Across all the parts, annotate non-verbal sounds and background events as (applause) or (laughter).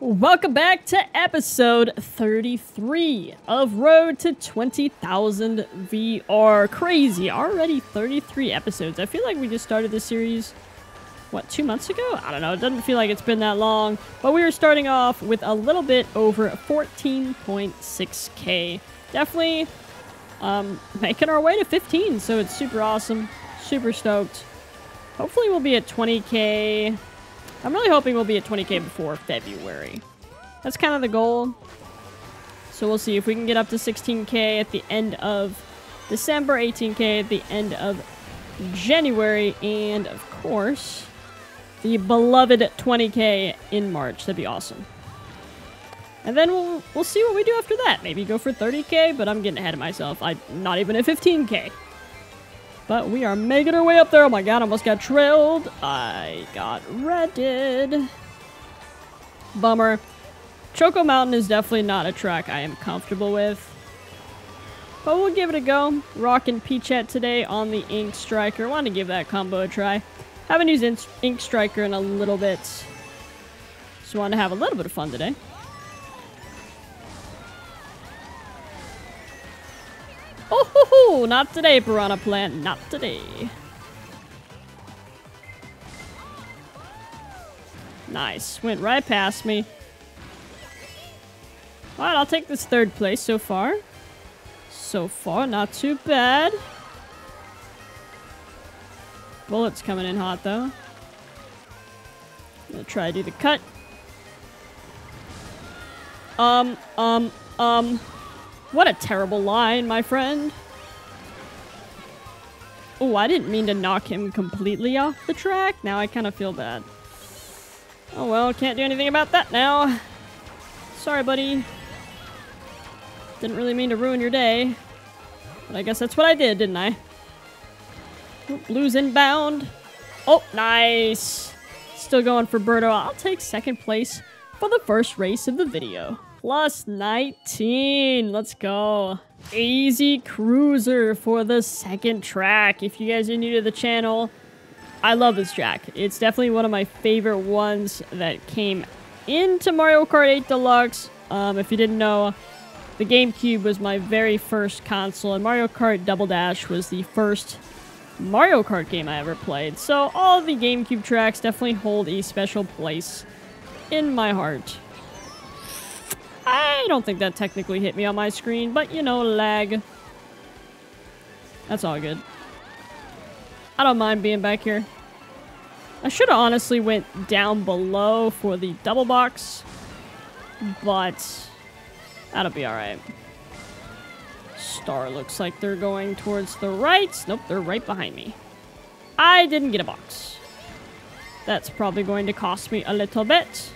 Welcome back to episode 33 of Road to 20,000 VR. Crazy, already 33 episodes. I feel like we just started this series, what, two months ago? I don't know, it doesn't feel like it's been that long. But we are starting off with a little bit over 14.6k. Definitely um, making our way to 15, so it's super awesome. Super stoked. Hopefully we'll be at 20k I'm really hoping we'll be at 20k before February. That's kind of the goal. So we'll see if we can get up to 16k at the end of December, 18k at the end of January, and of course, the beloved 20k in March. That'd be awesome. And then we'll we'll see what we do after that. Maybe go for 30k, but I'm getting ahead of myself. I'm not even at 15k. But we are making our way up there. Oh my god, almost got trailed. I got redded. Bummer. Choco Mountain is definitely not a track I am comfortable with. But we'll give it a go. Rocking Peachette today on the Ink Striker. Want to give that combo a try. Haven't used Ink Striker in a little bit. Just want to have a little bit of fun today. Oh, ho, ho, not today, Piranha Plant. Not today. Nice. Went right past me. Alright, I'll take this third place so far. So far, not too bad. Bullets coming in hot, though. I'm gonna try to do the cut. Um, um, um... What a terrible line, my friend. Oh, I didn't mean to knock him completely off the track. Now I kind of feel bad. Oh well, can't do anything about that now. Sorry, buddy. Didn't really mean to ruin your day. But I guess that's what I did, didn't I? Oh, blues inbound. Oh, nice. Still going for Birdo. I'll take second place for the first race of the video. Plus 19. Let's go. Daisy Cruiser for the second track. If you guys are new to the channel, I love this track. It's definitely one of my favorite ones that came into Mario Kart 8 Deluxe. Um, if you didn't know, the GameCube was my very first console, and Mario Kart Double Dash was the first Mario Kart game I ever played. So all the GameCube tracks definitely hold a special place in my heart. I don't think that technically hit me on my screen, but you know, lag. That's all good. I don't mind being back here. I should have honestly went down below for the double box, but that'll be alright. Star looks like they're going towards the right. Nope, they're right behind me. I didn't get a box. That's probably going to cost me a little bit.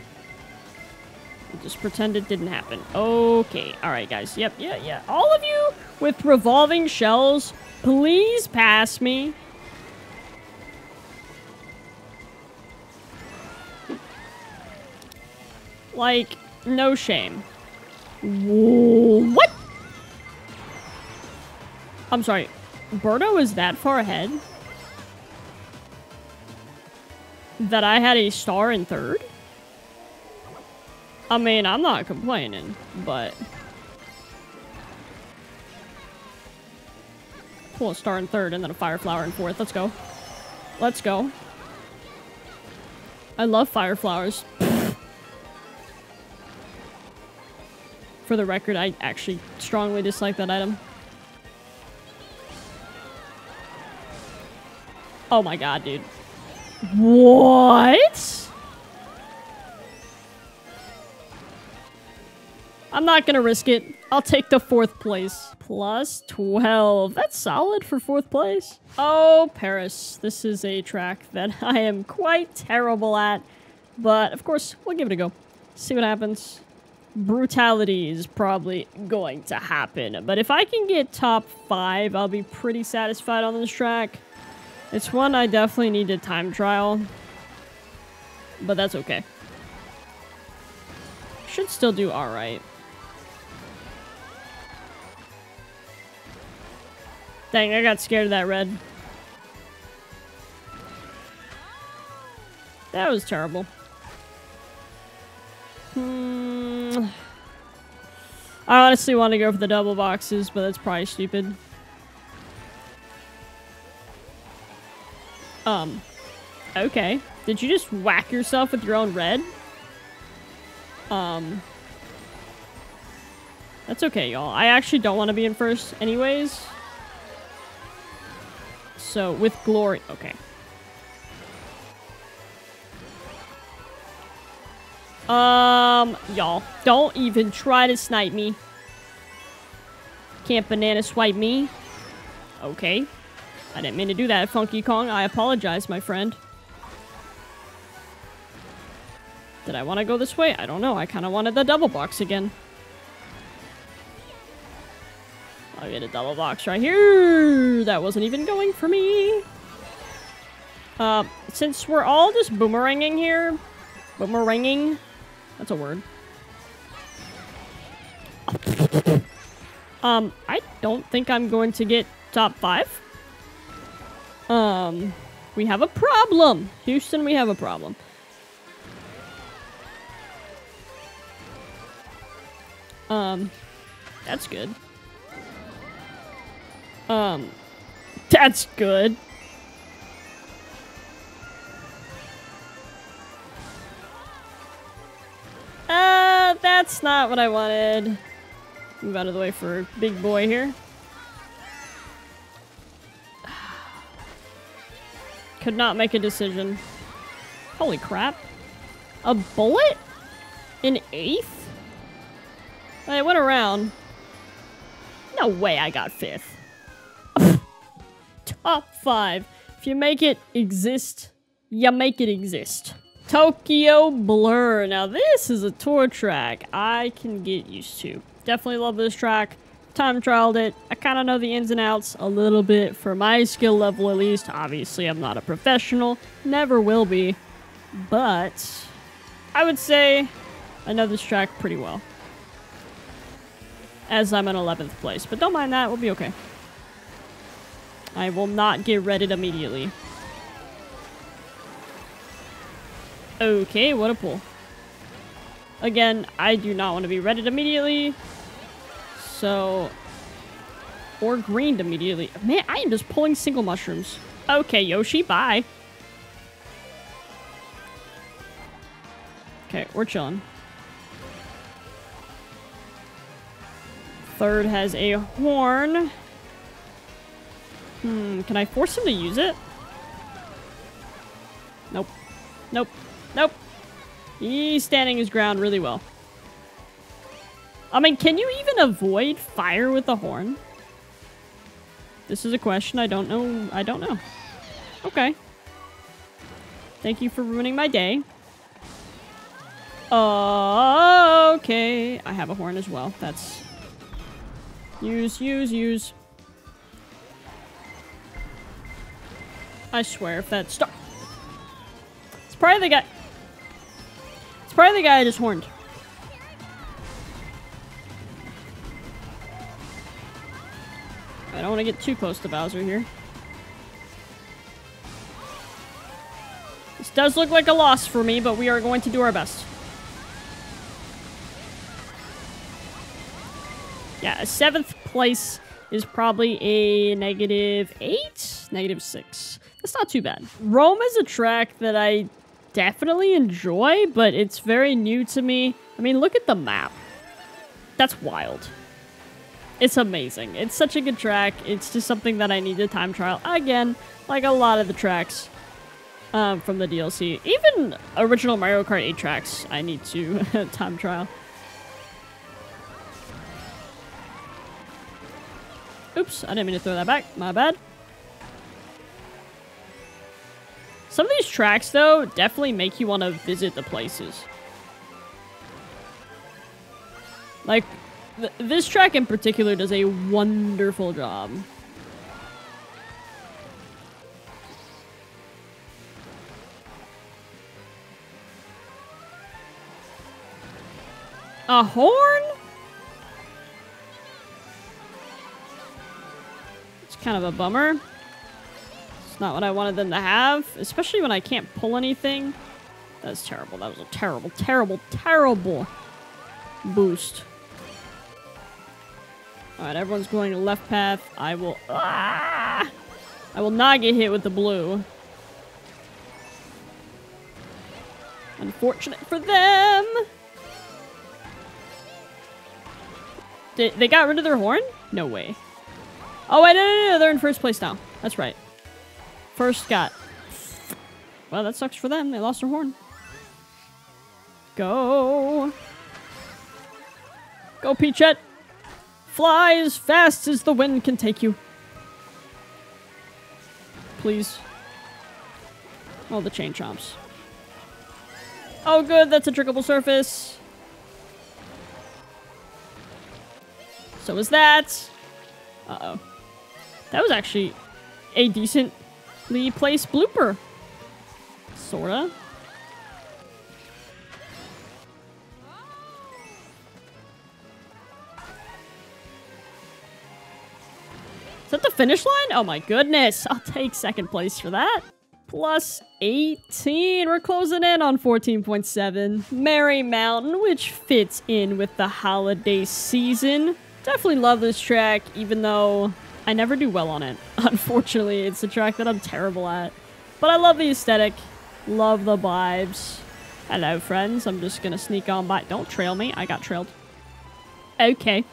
Just pretend it didn't happen. Okay. All right, guys. Yep, yeah, yeah. All of you with revolving shells, please pass me. Like, no shame. What? I'm sorry. Birdo is that far ahead? That I had a star in third? I mean, I'm not complaining, but... Pull a star in third and then a fire flower in fourth. Let's go. Let's go. I love fire flowers. For the record, I actually strongly dislike that item. Oh my god, dude. What? I'm not gonna risk it. I'll take the fourth place. Plus 12. That's solid for fourth place. Oh, Paris. This is a track that (laughs) I am quite terrible at. But, of course, we'll give it a go. See what happens. Brutality is probably going to happen. But if I can get top five, I'll be pretty satisfied on this track. It's one I definitely need a time trial. But that's okay. Should still do alright. Dang, I got scared of that red. That was terrible. Hmm. Mm. I honestly want to go for the double boxes, but that's probably stupid. Um, okay. Did you just whack yourself with your own red? Um, that's okay, y'all. I actually don't want to be in first anyways. So, with glory... Okay. Um, y'all, don't even try to snipe me. Can't banana swipe me. Okay. I didn't mean to do that, Funky Kong. I apologize, my friend. Did I want to go this way? I don't know. I kind of wanted the double box again. I'll get a double box right here. That wasn't even going for me. Uh, since we're all just boomeranging here, boomeranging, that's a word. Um, I don't think I'm going to get top five. Um, we have a problem. Houston, we have a problem. Um, that's good. Um, that's good. Uh, that's not what I wanted. Move out of the way for big boy here. (sighs) Could not make a decision. Holy crap. A bullet? In eighth? I went around. No way I got fifth. Top five. If you make it exist, you make it exist. Tokyo Blur. Now this is a tour track I can get used to. Definitely love this track time trialed it. I kind of know the ins and outs a little bit for my skill level at least. Obviously, I'm not a professional, never will be, but I would say I know this track pretty well. As I'm in 11th place, but don't mind that, we'll be okay. I will not get redded immediately. Okay, what a pull. Again, I do not want to be redded immediately. So... Or greened immediately. Man, I am just pulling single mushrooms. Okay, Yoshi, bye. Okay, we're chilling. Third has a horn. Hmm, can I force him to use it? Nope. Nope. Nope. He's standing his ground really well. I mean, can you even avoid fire with a horn? This is a question I don't know. I don't know. Okay. Thank you for ruining my day. Okay. I have a horn as well. That's... Use, use, use. I swear, if that stop. It's probably the guy... It's probably the guy I just horned. I don't want to get too close to Bowser here. This does look like a loss for me, but we are going to do our best. Yeah, seventh place is probably a negative eight, negative six. That's not too bad. Rome is a track that I definitely enjoy, but it's very new to me. I mean, look at the map. That's wild. It's amazing. It's such a good track. It's just something that I need to time trial. Again, like a lot of the tracks um, from the DLC. Even original Mario Kart 8 tracks, I need to (laughs) time trial. Oops, I didn't mean to throw that back. My bad. Some of these tracks, though, definitely make you want to visit the places. Like, Th this track in particular does a wonderful job. A horn? It's kind of a bummer. It's not what I wanted them to have, especially when I can't pull anything. That's terrible. That was a terrible, terrible, terrible boost. Alright, everyone's going to left path. I will... Ah! I will not get hit with the blue. Unfortunate for them! Did, they got rid of their horn? No way. Oh, wait, no, no, no, they're in first place now. That's right. First got. Well, that sucks for them. They lost their horn. Go. Go, Peachette. Fly as fast as the wind can take you. Please. Oh, the chain chomps. Oh, good. That's a trickable surface. So was that. Uh-oh. That was actually a decently placed blooper. Sorta. Is that the finish line? Oh my goodness. (laughs) I'll take second place for that. Plus 18. We're closing in on 14.7. Merry Mountain, which fits in with the holiday season. Definitely love this track, even though I never do well on it. (laughs) Unfortunately, it's a track that I'm terrible at. But I love the aesthetic. Love the vibes. Hello, friends. I'm just gonna sneak on by. Don't trail me. I got trailed. Okay.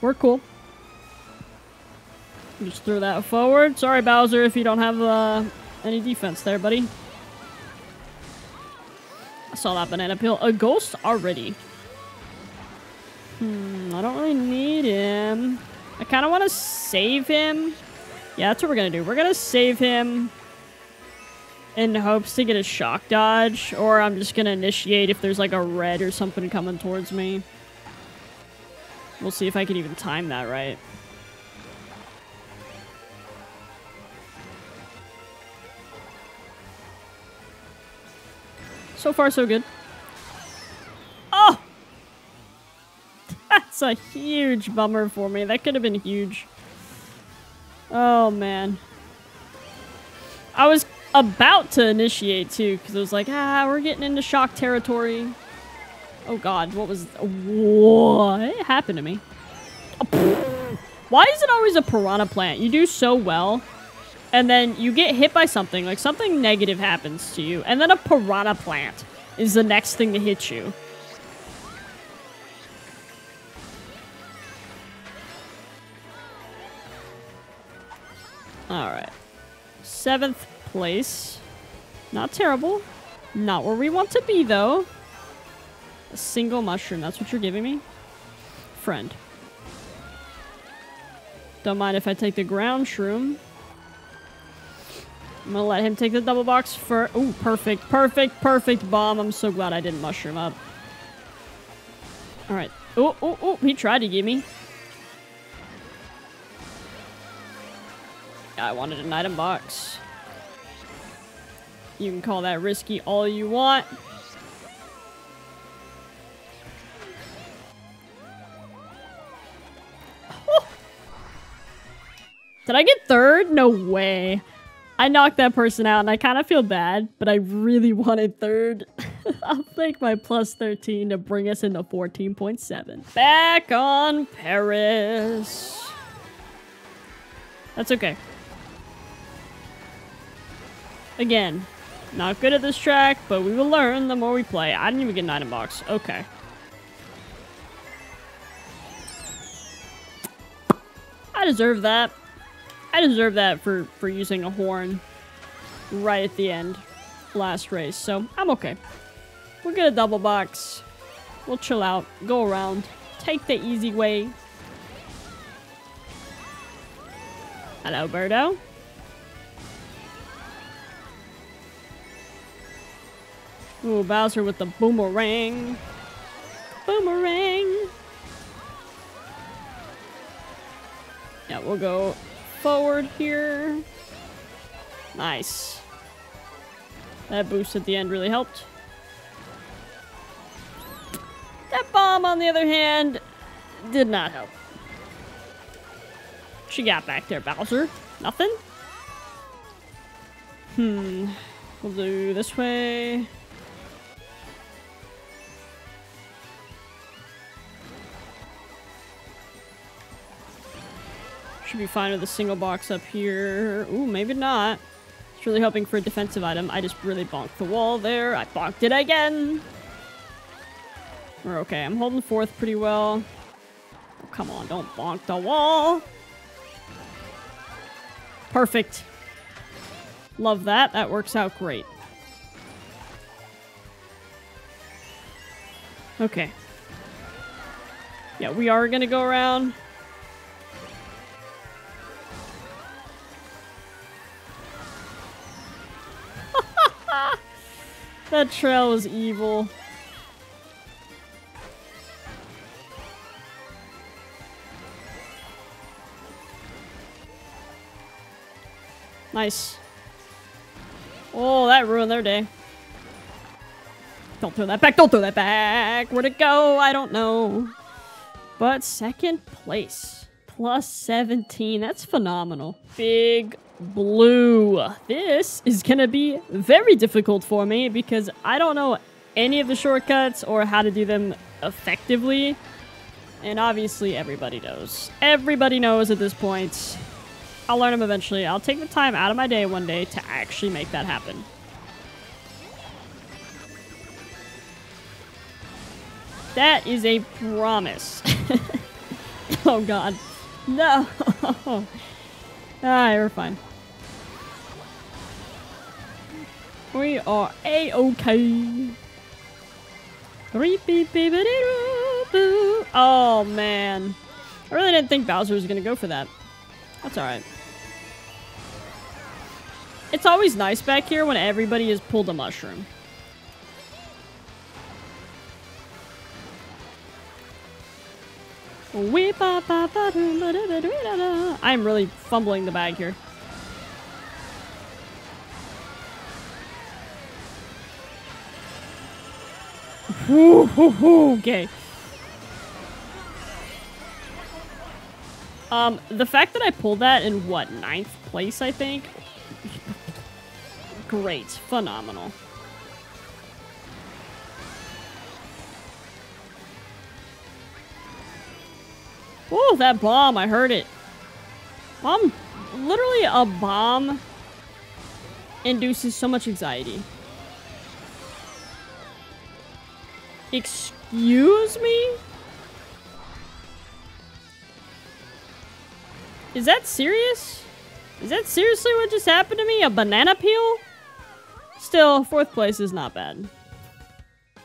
We're cool. Just throw that forward. Sorry, Bowser, if you don't have uh, any defense there, buddy. I saw that banana peel. A ghost already. Hmm, I don't really need him. I kind of want to save him. Yeah, that's what we're going to do. We're going to save him in hopes to get a shock dodge. Or I'm just going to initiate if there's like a red or something coming towards me. We'll see if I can even time that right. So far, so good. Oh! A huge bummer for me. That could have been huge. Oh, man. I was about to initiate, too, because I was like, ah, we're getting into shock territory. Oh, God. What was... What happened to me? Why is it always a piranha plant? You do so well, and then you get hit by something. Like, something negative happens to you, and then a piranha plant is the next thing to hit you. Alright. Seventh place. Not terrible. Not where we want to be, though. A single mushroom. That's what you're giving me? Friend. Don't mind if I take the ground shroom. I'm gonna let him take the double box for... Ooh, perfect, perfect, perfect bomb. I'm so glad I didn't mushroom up. Alright. Oh, oh, oh, he tried to give me. I wanted an item box. You can call that risky all you want. (laughs) Did I get third? No way. I knocked that person out and I kind of feel bad, but I really (laughs) wanted third. (laughs) I'll take my plus 13 to bring us into 14.7. Back on Paris. That's okay. Again, not good at this track, but we will learn the more we play. I didn't even get an item box. Okay. I deserve that. I deserve that for, for using a horn right at the end. Last race, so I'm okay. We'll get a double box. We'll chill out, go around, take the easy way. Hello, Birdo. Ooh, Bowser with the boomerang. Boomerang. Yeah, we'll go forward here. Nice. That boost at the end really helped. That bomb, on the other hand, did not help. She got back there, Bowser. Nothing? Hmm. We'll do this way. Should be fine with a single box up here. Ooh, maybe not. It's really hoping for a defensive item. I just really bonked the wall there. I bonked it again. We're okay. I'm holding fourth pretty well. Oh, come on, don't bonk the wall. Perfect. Love that. That works out great. Okay. Yeah, we are gonna go around. That trail was evil. Nice. Oh, that ruined their day. Don't throw that back. Don't throw that back. Where'd it go? I don't know. But second place. Plus 17. That's phenomenal. Big blue. This is going to be very difficult for me because I don't know any of the shortcuts or how to do them effectively. And obviously everybody knows. Everybody knows at this point. I'll learn them eventually. I'll take the time out of my day one day to actually make that happen. That is a promise. (laughs) oh god. No! (laughs) ah, we're fine. We are a-okay. Oh man. I really didn't think Bowser was gonna go for that. That's alright. It's always nice back here when everybody has pulled a mushroom. I'm really fumbling the bag here. Okay. Um, the fact that I pulled that in, what, ninth place, I think? Great. Phenomenal. Oh, that bomb. I heard it. Bomb. Literally a bomb induces so much anxiety. Excuse me? Is that serious? Is that seriously what just happened to me? A banana peel? Still, fourth place is not bad.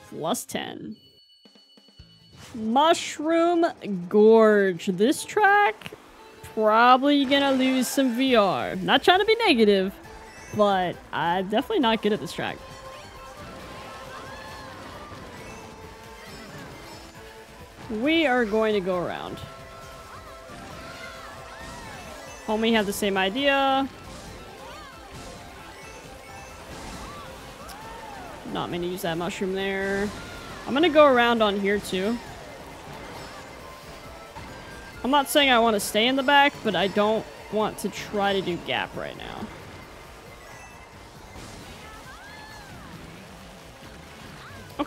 Plus 10. Mushroom Gorge. This track, probably gonna lose some VR. Not trying to be negative, but I'm definitely not good at this track. We are going to go around. Homie had the same idea. Not meant to use that mushroom there. I'm gonna go around on here too. I'm not saying I want to stay in the back, but I don't want to try to do gap right now.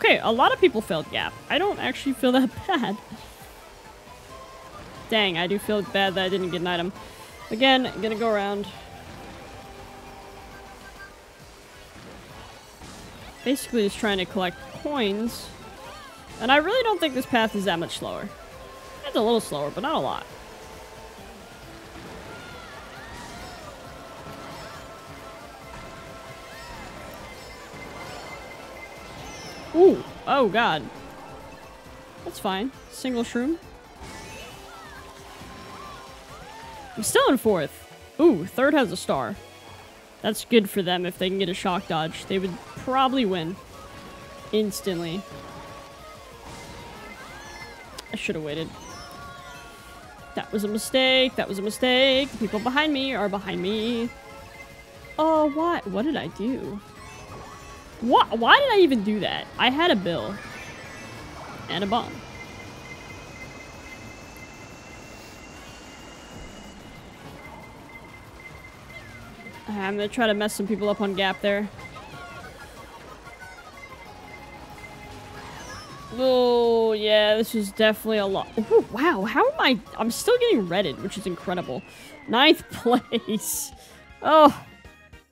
Okay, a lot of people failed gap. I don't actually feel that (laughs) bad. Dang, I do feel bad that I didn't get an item. Again, gonna go around. Basically just trying to collect coins. And I really don't think this path is that much slower. It's a little slower, but not a lot. Ooh. Oh, God. That's fine. Single shroom. I'm still in fourth. Ooh, third has a star. That's good for them if they can get a shock dodge. They would probably win. Instantly. I should have waited. That was a mistake. That was a mistake. People behind me are behind me. Oh, what? What did I do? What? Why did I even do that? I had a bill. And a bomb. I'm gonna try to mess some people up on gap there. Oh, yeah, this is definitely a lot. Wow, how am I? I'm still getting redded, which is incredible. Ninth (laughs) place. Oh,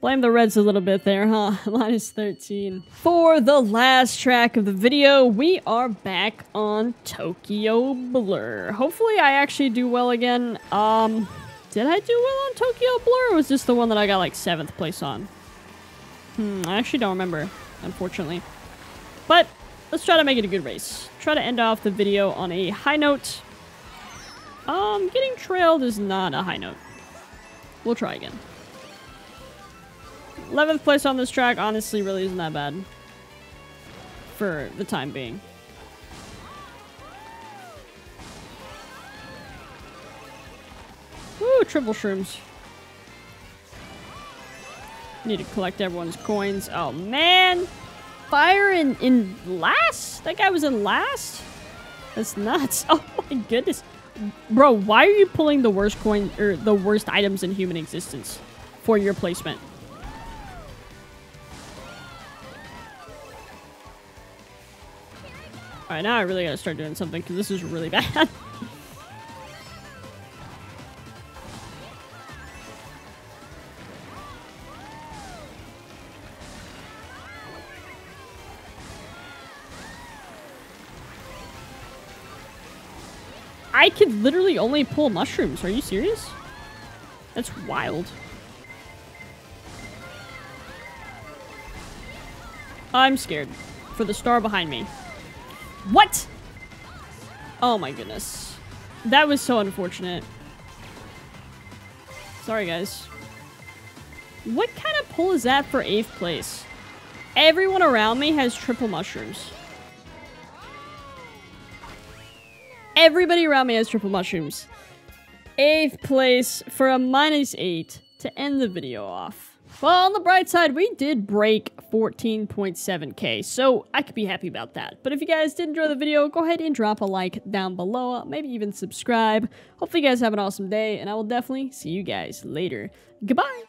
blame the Reds a little bit there, huh? (laughs) Minus 13. For the last track of the video, we are back on Tokyo Blur. Hopefully I actually do well again. Um, did I do well on Tokyo Blur, was this the one that I got like 7th place on? Hmm, I actually don't remember, unfortunately. But let's try to make it a good race. Try to end off the video on a high note. Um, getting trailed is not a high note. We'll try again. 11th place on this track honestly really isn't that bad. For the time being. Woo, triple shrooms. Need to collect everyone's coins. Oh, man! Fire in, in last? That guy was in last? That's nuts. (laughs) Oh my goodness. Bro, why are you pulling the worst coin, or the worst items in human existence for your placement? Alright, now I really gotta start doing something, because this is really (laughs) bad. I could literally only pull mushrooms. Are you serious? That's wild. I'm scared for the star behind me. What? Oh my goodness. That was so unfortunate. Sorry, guys. What kind of pull is that for 8th place? Everyone around me has triple mushrooms. Everybody around me has triple mushrooms. 8th place for a minus 8 to end the video off. Well, on the bright side, we did break 14.7k, so I could be happy about that. But if you guys did enjoy the video, go ahead and drop a like down below, maybe even subscribe. Hopefully you guys have an awesome day, and I will definitely see you guys later. Goodbye!